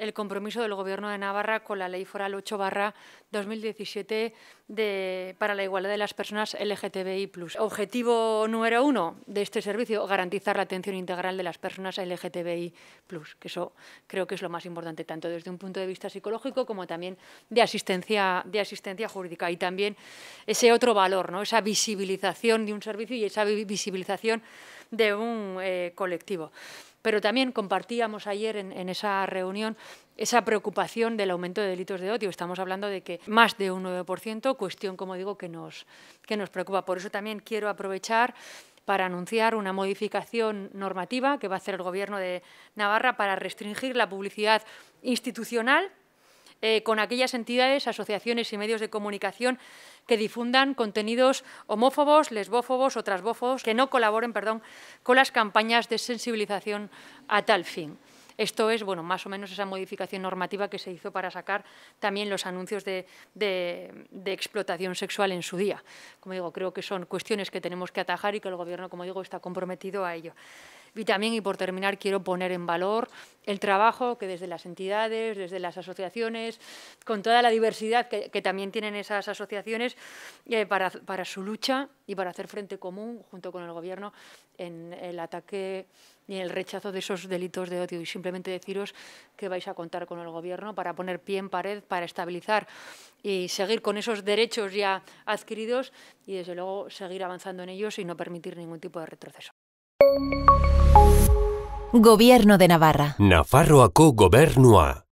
el compromiso del Gobierno de Navarra con la Ley Foral 8 barra 2017 de, para la igualdad de las personas LGTBI+. Objetivo número uno de este servicio, garantizar la atención integral de las personas LGTBI+, que eso creo que es lo más importante, tanto desde un punto de vista psicológico como también de asistencia, jurídica. Y también ese otro valor, ¿no? esa visibilización de un servicio y esa visibilización de un eh, colectivo. Pero también compartíamos ayer en, esa reunión esa preocupación del aumento de delitos de odio. Estamos hablando de que más de un 9%, cuestión, como digo, que nos, que nos preocupa. Por eso también quiero aprovechar para anunciar una modificación normativa que va a hacer el Gobierno de Navarra para restringir la publicidad institucional eh, con aquellas entidades, asociaciones y medios de comunicación que difundan contenidos homófobos, lesbófobos o transbófobos que no colaboren perdón, con las campañas de sensibilización a tal fin. Esto es, bueno, más o menos esa modificación normativa que se hizo para sacar también los anuncios de, de, explotación sexual en su día. Como digo, creo que son cuestiones que tenemos que atajar y que el Gobierno, como digo, está comprometido a ello. Y también, y por terminar, quiero poner en valor el trabajo que desde las entidades, desde las asociaciones, con toda la diversidad que, también tienen esas asociaciones, eh, para, para su lucha y para hacer frente común junto con el Gobierno en el ataque y el rechazo de esos delitos de odio. Y simplemente deciros que vais a contar con el Gobierno para poner pie en pared, para estabilizar y seguir con esos derechos ya adquiridos y, desde luego, seguir avanzando en ellos y no permitir ningún tipo de retroceso. Gobierno de Navarra. Nafarroako gobernua.